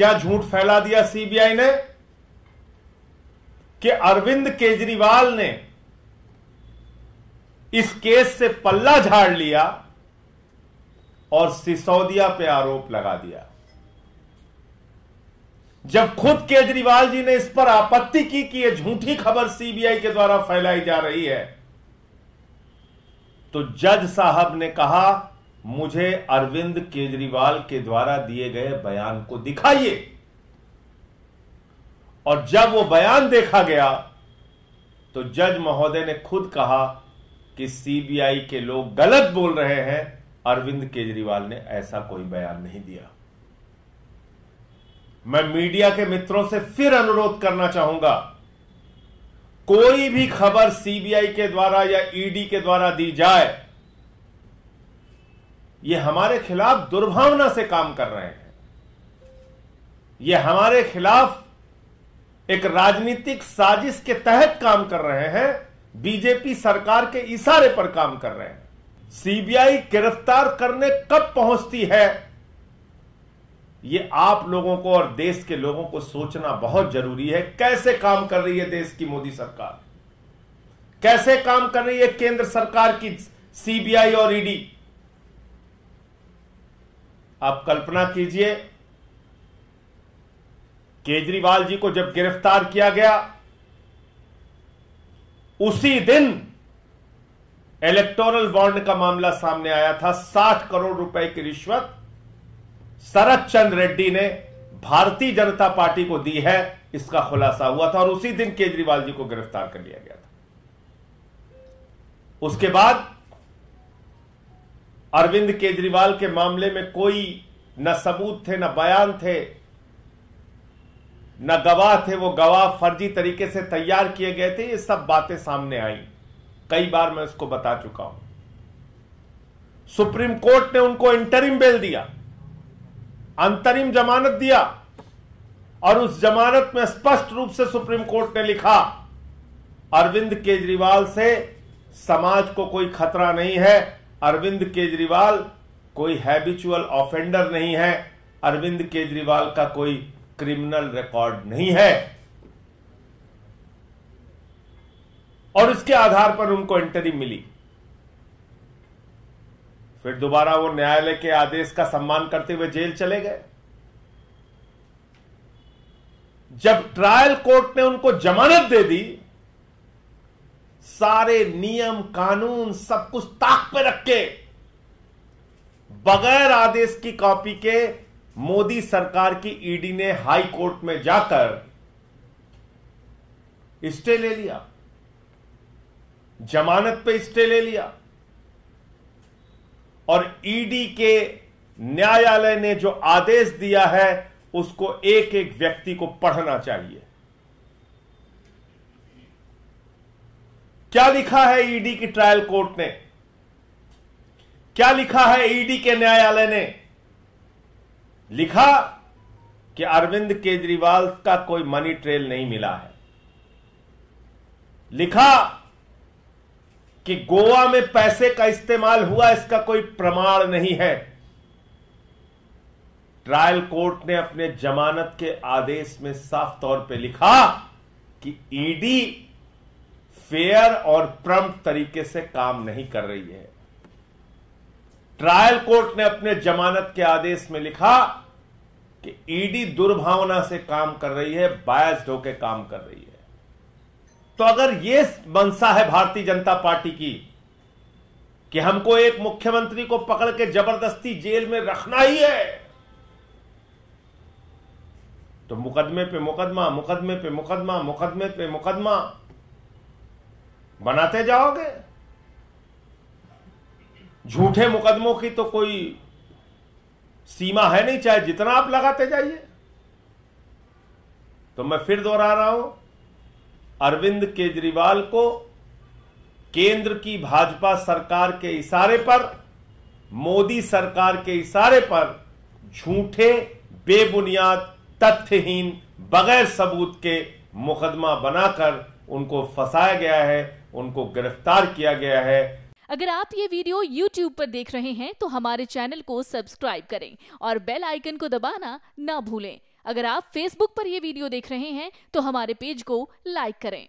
क्या झूठ फैला दिया सीबीआई ने कि अरविंद केजरीवाल ने इस केस से पल्ला झाड़ लिया और सिसोदिया पे आरोप लगा दिया? जब खुद केजरीवाल जी ने इस पर आपत्ति की कि यह झूठी खबर सीबीआई के द्वारा फैलाई जा रही है तो जज साहब ने कहा मुझे अरविंद केजरीवाल के द्वारा दिए गए बयान को दिखाइए। और जब वो बयान देखा गया तो जज महोदय ने खुद कहा कि सीबीआई के लोग गलत बोल रहे हैं, अरविंद केजरीवाल ने ऐसा कोई बयान नहीं दिया। मैं मीडिया के मित्रों से फिर अनुरोध करना चाहूँगा, कोई भी खबर सीबीआई के द्वारा या ईडी के द्वारा दी जाए यह हमारे खिलाफ दुर्भावना से काम कर रहे हैं। यह हमारे खिलाफ एक राजनीतिक साजिश के तहत काम कर रहे हैं। बीजेपी सरकार के इशारे पर काम कर रहे हैं। सीबीआई गिरफ़्तार करने कब पहुँचती है, ये आप लोगों को और देश के लोगों को सोचना बहुत ज़रूरी है। कैसे काम कर रही है देश की मोदी सरकार? कैसे काम कर रही है केंद्र सरकार की सीबीआई और ईडी? आप कल्पना कीजिए, केजरीवाल जी को जब गिरफ़्तार किया गया, उसी दिन इलेक्टोरल बॉन्ड का मामला सामने आया था। साठ करोड़ रुपए की रिश्वत शरद चंद्र रेड्डी ने भारतीय जनता पार्टी को दी है, इसका खुलासा हुआ था और उसी दिन केजरीवाल जी को गिरफ़्तार कर लिया गया था। उसके बाद अरविंद केजरीवाल के मामले में कोई न सबूत थे, न बयान थे, न गवाह थे, वो गवाह फर्जी तरीके से तैयार किए गए थे, ये सब बातें सामने आई। कई बार मैं उसको बता चुका हूँ। सुप्रीम कोर्ट ने उनको इंटरिम बेल दिया, अंतरिम जमानत दिया, और उस जमानत में स्पष्ट रूप से सुप्रीम कोर्ट ने लिखा, अरविंद केजरीवाल से समाज को कोई खतरा नहीं है अरविंद केजरीवाल कोई हैबिचुअल ऑफेंडर नहीं है। अरविंद केजरीवाल का कोई क्रिमिनल रिकॉर्ड नहीं है। और इसके आधार पर उनको एंट्री मिली। फिर दोबारा वो न्यायालय के आदेश का सम्मान करते हुए जेल चले गए। जब ट्रायल कोर्ट ने उनको जमानत दे दी सारे नियम, कानून, सब कुछ ताक पे रख के, बगैर आदेश की कॉपी के, मोदी सरकार की ईडी ने हाई कोर्ट में जाकर, स्टे ले लिया। जमानत पे स्टे ले लिया। और ईडी के न्यायालय ने जो आदेश दिया है, उसको एक एक व्यक्ति को पढ़ना चाहिए। क्या लिखा है ईडी की ट्रायल कोर्ट ने? क्या लिखा है ईडी के न्यायालय ने? लिखा कि अरविंद केजरीवाल का कोई मनी ट्रेल नहीं मिला है। लिखा कि गोवा में पैसे का इस्तेमाल हुआ, इसका कोई प्रमाण नहीं है। ट्रायल कोर्ट ने अपने जमानत के आदेश में साफ़ तौर पे लिखा कि ईडी फेयर और प्रम्प तरीके से काम नहीं कर रही है। ट्रायल कोर्ट ने अपने जमानत के आदेश में लिखा कि ईडी दुर्भावना से काम कर रही है बायस होकर काम कर रही है। तो अगर यह मंशा है भारतीय जनता पार्टी की कि हमको एक मुख्यमंत्री को पकड़ के ज़बरदस्ती जेल में रखना ही है तो मुकदमे पे मुकदमा, मुकदमे पे मुकदमा, मुकदमे पे मुकदमा बनाते जाओगे? झूठे मुकदमों की तो कोई सीमा है नहीं, चाहे जितना आप लगाते जाइए। तो मैं फिर दोहरा रहा हूँ, अरविंद केजरीवाल को केंद्र की भाजपा सरकार के इशारे पर, मोदी सरकार के इशारे पर झूठे, बेबुनियाद, तथ्यहीन, बगैर सबूत के मुकदमा बनाकर उनको फंसाया गया है। उनको गिरफ़्तार किया गया है। अगर आप ये वीडियो YouTube पर देख रहे हैं तो हमारे चैनल को सब्सक्राइब करें और बेल आइकन को दबाना ना भूलें। अगर आप Facebook पर यह वीडियो देख रहे हैं तो हमारे पेज को लाइक करें।